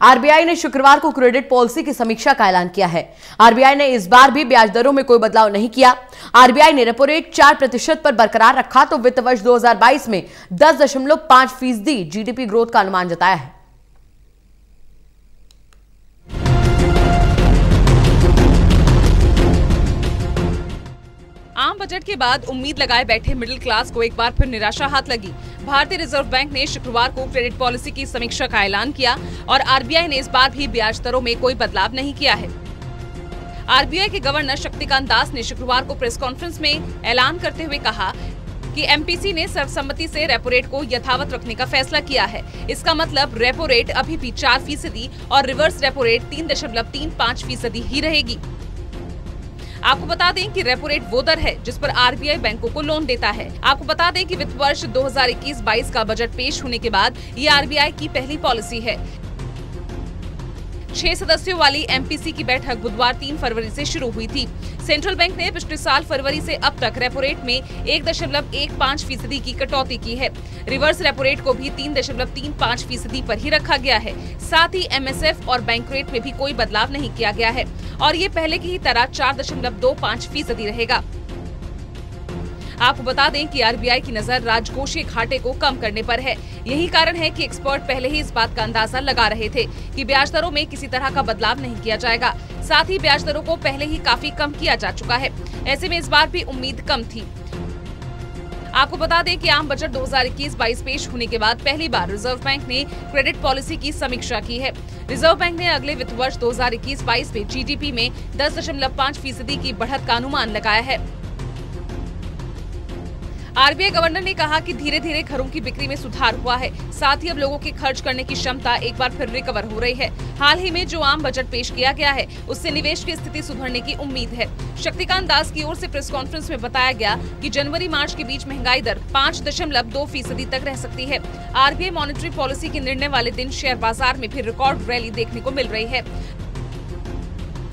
RBI ने शुक्रवार को क्रेडिट पॉलिसी की समीक्षा का ऐलान किया है। आरबीआई ने इस बार भी ब्याज दरों में कोई बदलाव नहीं किया। आरबीआई ने रेपो रेट चार प्रतिशत पर बरकरार रखा तो वित्त वर्ष 2022 में दस दशमलव पाँच फ़ीसदी जीडीपी ग्रोथ का अनुमान जताया है। बजट के बाद उम्मीद लगाए बैठे मिडिल क्लास को एक बार फिर निराशा हाथ लगी। भारतीय रिज़र्व बैंक ने शुक्रवार को क्रेडिट पॉलिसी की समीक्षा का ऐलान किया और आरबीआई ने इस बार भी ब्याज दरों में कोई बदलाव नहीं किया है। आरबीआई के गवर्नर शक्तिकांत दास ने शुक्रवार को प्रेस कॉन्फ्रेंस में ऐलान करते हुए कहा कि एमपीसी ने सर्वसम्मति से रेपो रेट को यथावत रखने का फैसला किया है। इसका मतलब रेपो रेट अभी भी चार फ़ीसदी और रिवर्स रेपो रेट तीन दशमलव तीन पाँच फ़ीसदी ही रहेगी। आपको बता दें कि रेपो रेट वो दर है जिस पर आरबीआई बैंकों को लोन देता है। आपको बता दें कि वित्त वर्ष 2021-22 का बजट पेश होने के बाद ये आरबीआई की पहली पॉलिसी है। छह सदस्यों वाली एमपीसी की बैठक बुधवार तीन फरवरी से शुरू हुई थी। सेंट्रल बैंक ने पिछले साल फरवरी से अब तक रेपो रेट में एक दशमलव एक पाँच फ़ीसदी की कटौती की है। रिवर्स रेपो रेट को भी तीन दशमलव तीन पाँच फ़ीसदी आरोप ही रखा गया है। साथ ही एमएसएफ और बैंक रेट में भी कोई बदलाव नहीं किया गया है। और ये पहले की ही तरह चार दशमलव दो पाँच फ़ीसदी रहेगा। आपको बता दें कि आरबीआई की नज़र राजकोषीय घाटे को कम करने पर है। यही कारण है कि एक्सपर्ट पहले ही इस बात का अंदाज़ा लगा रहे थे कि ब्याज दरों में किसी तरह का बदलाव नहीं किया जाएगा। साथ ही ब्याज दरों को पहले ही काफ़ी कम किया जा चुका है। ऐसे में इस बार भी उम्मीद कम थी। आपको बता दें कि आम बजट 2021-22 पेश होने के बाद पहली बार रिज़र्व बैंक ने क्रेडिट पॉलिसी की समीक्षा की है। रिज़र्व बैंक ने अगले वित्त वर्ष 2021-22 में जीडीपी में 10.5 फ़ीसदी की बढ़त का अनुमान लगाया है। आरबीआई गवर्नर ने कहा कि धीरे धीरे घरों की बिक्री में सुधार हुआ है। साथ ही अब लोगों के खर्च करने की क्षमता एक बार फिर रिकवर हो रही है। हाल ही में जो आम बजट पेश किया गया है, उससे निवेश की स्थिति सुधरने की उम्मीद है। शक्तिकांत दास की ओर से प्रेस कॉन्फ्रेंस में बताया गया कि जनवरी मार्च के बीच महँगाई दर पाँच दशमलव दो फ़ीसदी तक रह सकती है। आरबीआई मॉनिटरी पॉलिसी के निर्णय वाले दिन शेयर बाज़ार में भी रिकॉर्ड रैली देखने को मिल रही है।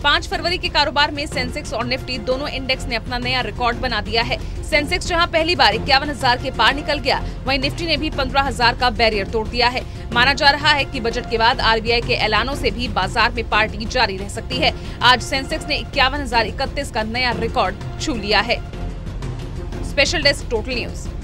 पाँच फरवरी के कारोबार में सेंसेक्स और निफ्टी दोनों इंडेक्स ने अपना नया रिकॉर्ड बना दिया है। सेंसेक्स जहाँ पहली बार इक्यावन हज़ार के पार निकल गया, वहीं निफ्टी ने भी पंद्रह हज़ार का बैरियर तोड़ दिया है। माना जा रहा है कि बजट के बाद आरबीआई के ऐलानों से भी बाज़ार में पार्टी जारी रह सकती है। आज सेंसेक्स ने इक्यावन का नया रिकॉर्ड छू लिया है। Special desk total news.